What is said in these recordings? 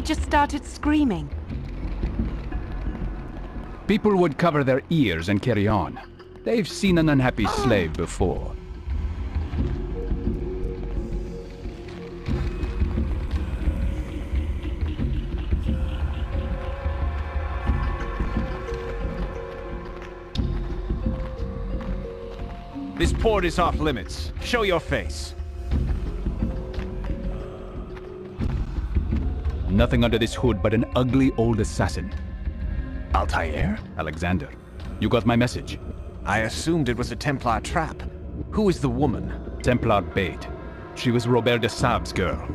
I just started screaming? People would cover their ears and carry on. They've seen an unhappy slave before. This port is off limits. Show your face. Nothing under this hood but an ugly old assassin. Altair? Alexander, you got my message. I assumed it was a Templar trap. Who is the woman? Templar bait. She was Robert de Sablé's girl.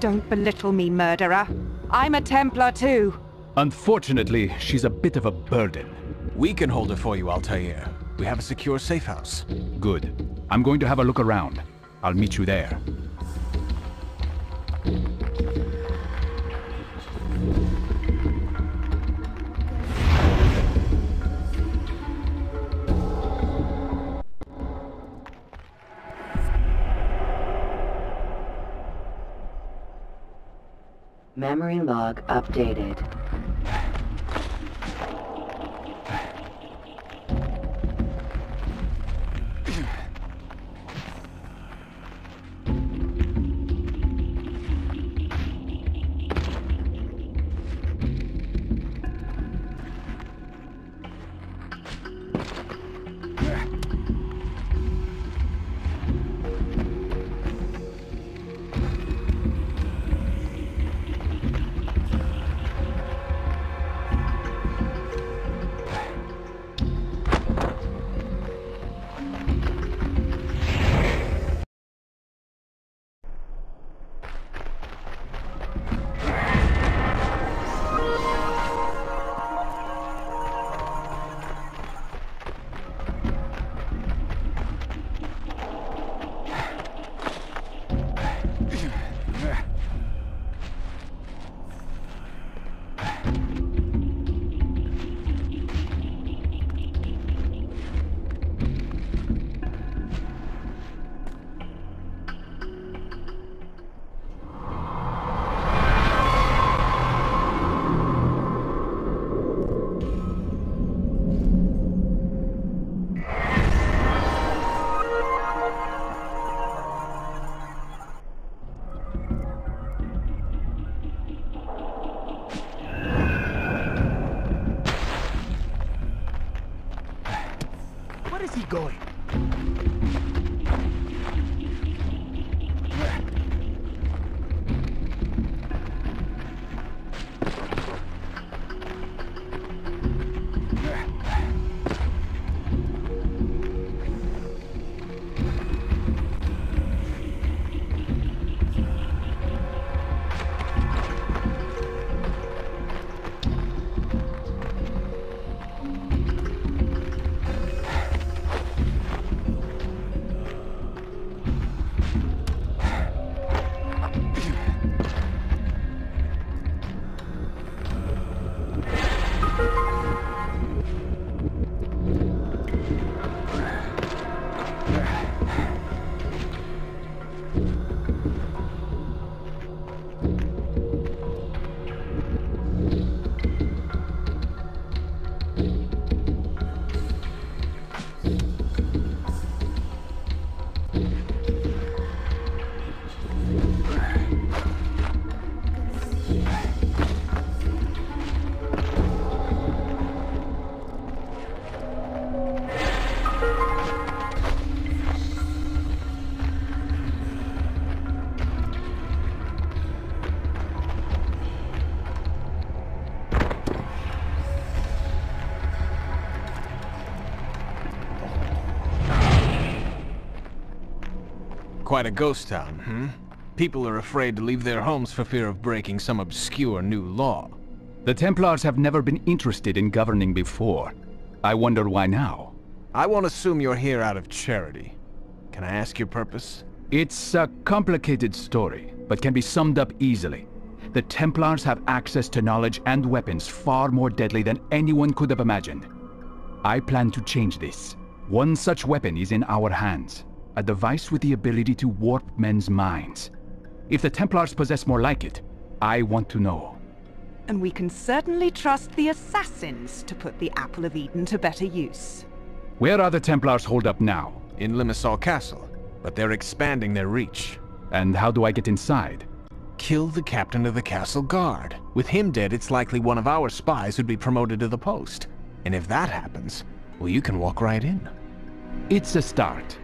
Don't belittle me, murderer. I'm a Templar too. Unfortunately, she's a bit of a burden. We can hold her for you, Altair. We have a secure safe house. Good. I'm going to have a look around. I'll meet you there. Memory log updated. Where is he Quite a ghost town, hmm? People are afraid to leave their homes for fear of breaking some obscure new law. The Templars have never been interested in governing before. I wonder why now. I won't assume you're here out of charity. Can I ask your purpose? It's a complicated story, but can be summed up easily. The Templars have access to knowledge and weapons far more deadly than anyone could have imagined. I plan to change this. One such weapon is in our hands. A device with the ability to warp men's minds. If the Templars possess more like it, I want to know. And we can certainly trust the assassins to put the Apple of Eden to better use. Where are the Templars holed up now? In Limassol Castle, but they're expanding their reach. And how do I get inside? Kill the captain of the castle guard. With him dead, it's likely one of our spies would be promoted to the post. And if that happens, well, you can walk right in. It's a start.